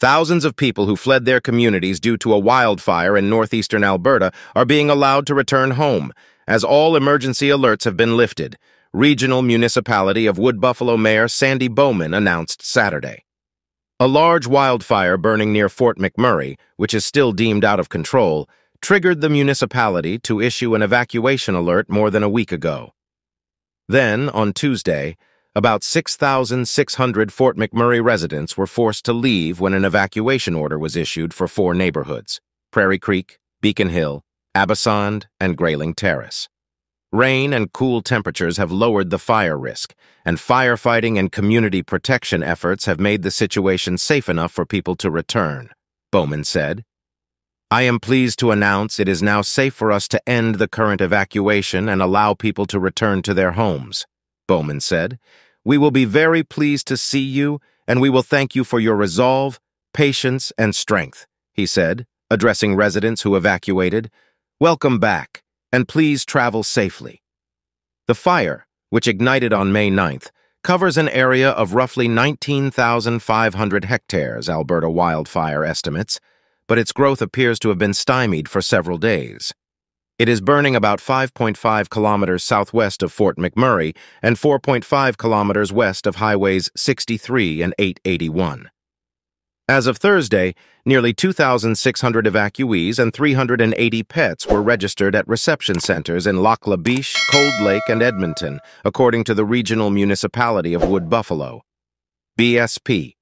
Thousands of people who fled their communities due to a wildfire in northeastern Alberta are being allowed to return home, as all emergency alerts have been lifted, Regional Municipality of Wood Buffalo Mayor Sandy Bowman announced Saturday. A large wildfire burning near Fort McMurray, which is still deemed out of control, triggered the municipality to issue an evacuation alert more than a week ago. Then, on Tuesday, about 6,600 Fort McMurray residents were forced to leave when an evacuation order was issued for four neighborhoods, Prairie Creek, Beacon Hill, Abasand, and Grayling Terrace. Rain and cool temperatures have lowered the fire risk, and firefighting and community protection efforts have made the situation safe enough for people to return, Bowman said. I am pleased to announce it is now safe for us to end the current evacuation and allow people to return to their homes, Bowman said. We will be very pleased to see you, and we will thank you for your resolve, patience, and strength, he said, addressing residents who evacuated. Welcome back, and please travel safely. The fire, which ignited on May 9th, covers an area of roughly 19,500 hectares, Alberta wildfire estimates, but its growth appears to have been stymied for several days. It is burning about 5.5 kilometers southwest of Fort McMurray and 4.5 kilometers west of Highways 63 and 881. As of Thursday, nearly 2,600 evacuees and 380 pets were registered at reception centers in Lac La Biche, Cold Lake, and Edmonton, according to the regional municipality of Wood Buffalo. BSP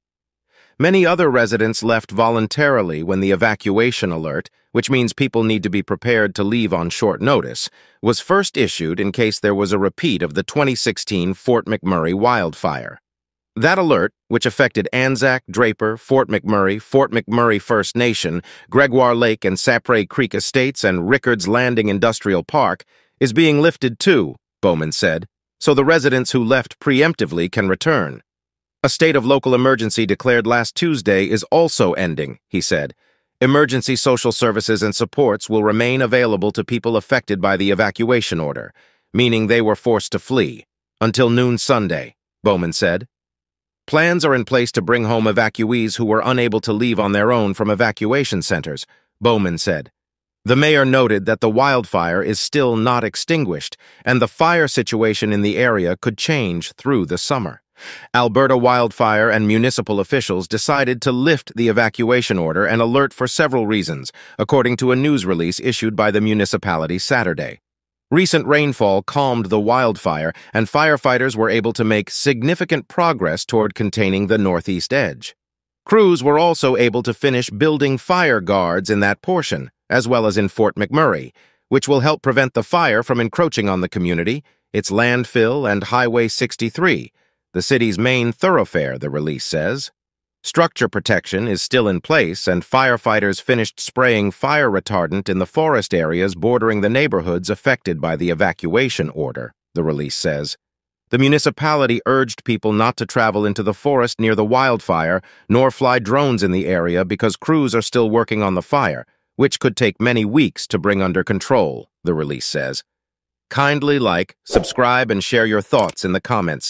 Many other residents left voluntarily when the evacuation alert, which means people need to be prepared to leave on short notice, was first issued in case there was a repeat of the 2016 Fort McMurray wildfire. That alert, which affected Anzac, Draper, Fort McMurray, Fort McMurray First Nation, Gregoire Lake and Saprae Creek Estates, and Rickards Landing Industrial Park, is being lifted too, Bowman said, so the residents who left preemptively can return. A state of local emergency declared last Tuesday is also ending, he said. Emergency social services and supports will remain available to people affected by the evacuation order, meaning they were forced to flee, until noon Sunday, Bowman said. Plans are in place to bring home evacuees who were unable to leave on their own from evacuation centers, Bowman said. The mayor noted that the wildfire is still not extinguished, and the fire situation in the area could change through the summer. Alberta wildfire and municipal officials decided to lift the evacuation order and alert for several reasons, according to a news release issued by the municipality Saturday. Recent rainfall calmed the wildfire, and firefighters were able to make significant progress toward containing the northeast edge. Crews were also able to finish building fire guards in that portion, as well as in Fort McMurray, which will help prevent the fire from encroaching on the community, its landfill, and Highway 63, the city's main thoroughfare, the release says. Structure protection is still in place, and firefighters finished spraying fire retardant in the forest areas bordering the neighborhoods affected by the evacuation order, the release says. The municipality urged people not to travel into the forest near the wildfire, nor fly drones in the area because crews are still working on the fire, which could take many weeks to bring under control, the release says. Kindly like, subscribe, and share your thoughts in the comments